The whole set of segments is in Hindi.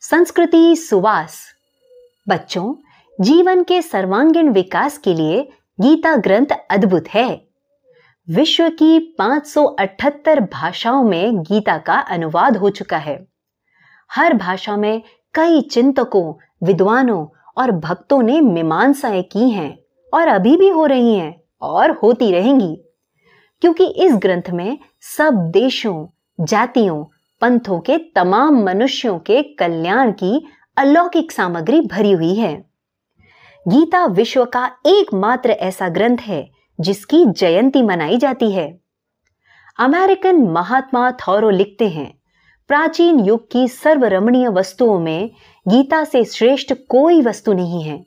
संस्कृति, सुवास। बच्चों, जीवन के सर्वांगीण विकास के लिए गीता ग्रंथ अद्भुत है। विश्व की 578 भाषाओं में गीता का अनुवाद हो चुका है। हर भाषा में कई चिंतकों, विद्वानों और भक्तों ने मीमांसाएँ की हैं और अभी भी हो रही हैं और होती रहेंगी। क्योंकि इस ग्रंथ में सब देशों, जातियों पंथों के तमाम मनुष्यों के कल्याण की अलौकिक सामग्री भरी हुई है। गीता विश्व का एकमात्र ऐसा ग्रंथ है, जिसकी जयंती मनाई जाती है। अमेरिकन महात्मा थौरो लिखते हैं, प्राचीन युग की सर्वरमणीय वस्तुओं में गीता से श्रेष्ठ कोई वस्तु नहीं है।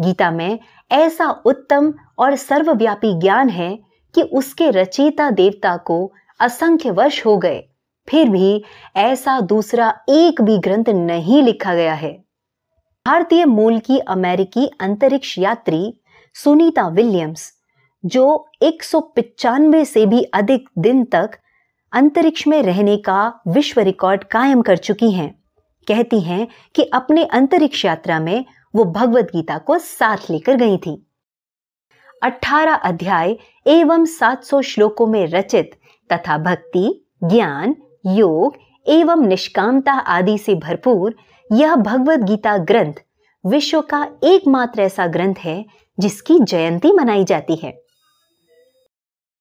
गीता में ऐसा उत्तम और सर्वव्यापी ज्ञान है कि उसके रचयिता देवता को असंख्य वर्ष हो गए। फिर भी ऐसा दूसरा एक भी ग्रंथ नहीं लिखा गया है। भारतीय मूल की अमेरिकी अंतरिक्ष यात्री सुनीता विलियम्स, जो एक से भी अधिक दिन तक अंतरिक्ष में रहने का विश्व रिकॉर्ड कायम कर चुकी हैं, कहती हैं कि अपने अंतरिक्ष यात्रा में वो भगवत गीता को साथ लेकर गई थी। 18 अध्याय एवं 700 श्लोकों में रचित तथा भक्ति, ज्ञान योग एवं निष्कामता आदि से भरपूर यह भगवद गीता ग्रंथ विश्व का एकमात्र ऐसा ग्रंथ है जिसकी जयंती मनाई जाती है।